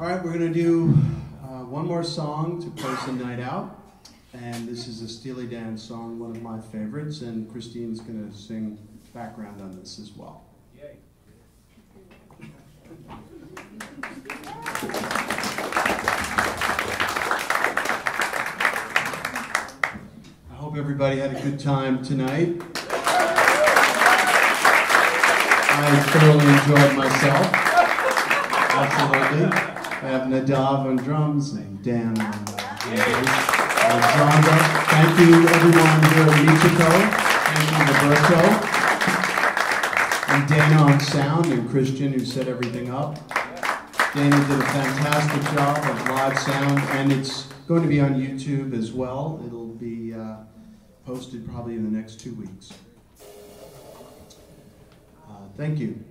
All right, we're going to do uh, one more song to close the night out. And this is a Steely Dan song, one of my favorites. And Christine's going to sing background on this as well. Yay. I hope everybody had a good time tonight. I thoroughly enjoyed myself. Absolutely. I have Nadav on drums and Dan on uh, Thank you everyone here at Michiko. Thank you Roberto. And Dana on sound and Christian who set everything up. Dana did a fantastic job of live sound and it's going to be on YouTube as well. It'll be uh, posted probably in the next two weeks. Uh, thank you.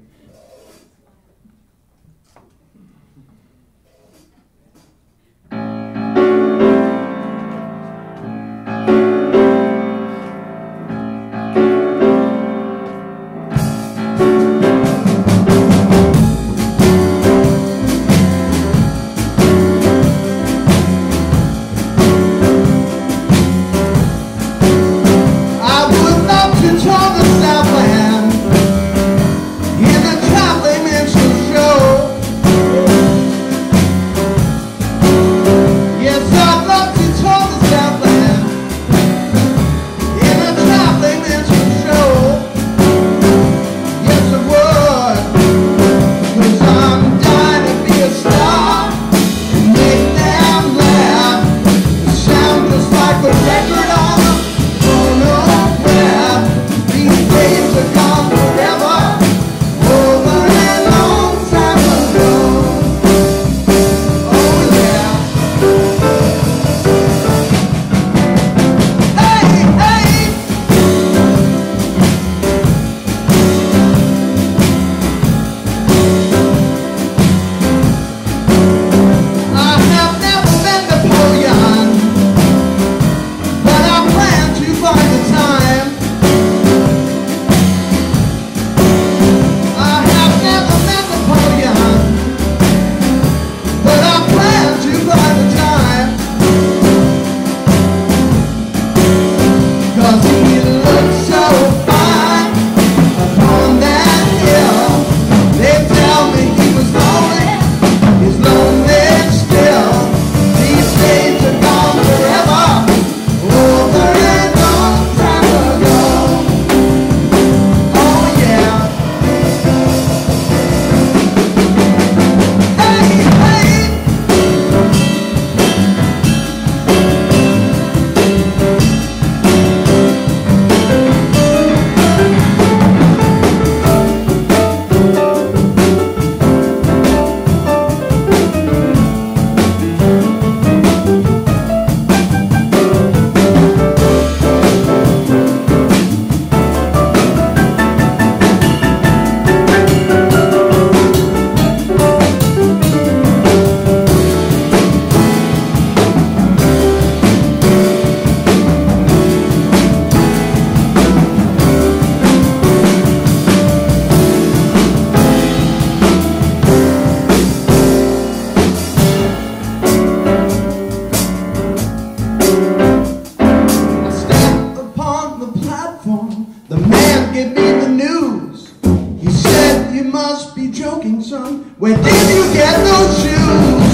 must be joking son. Where did you get those shoes?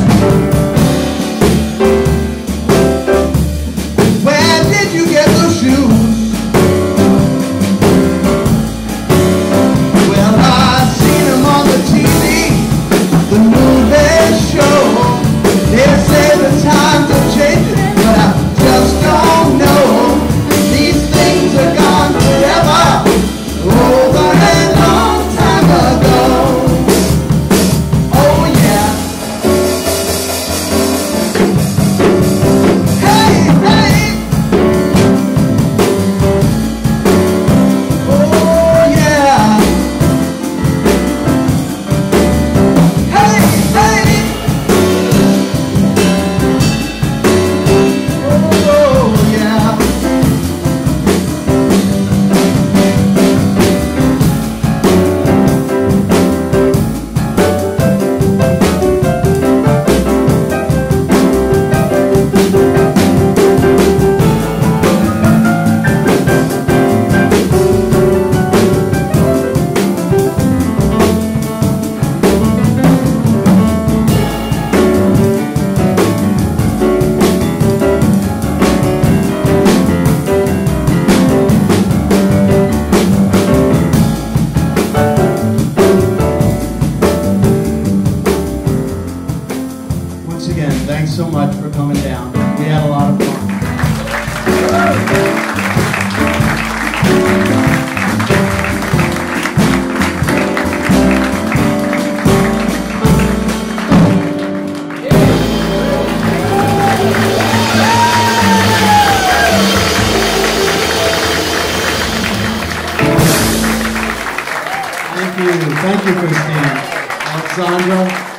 Where did you get those shoes? Thanks so much for coming down. We had a lot of fun. Thank you. Thank you, Christine. Alexandra.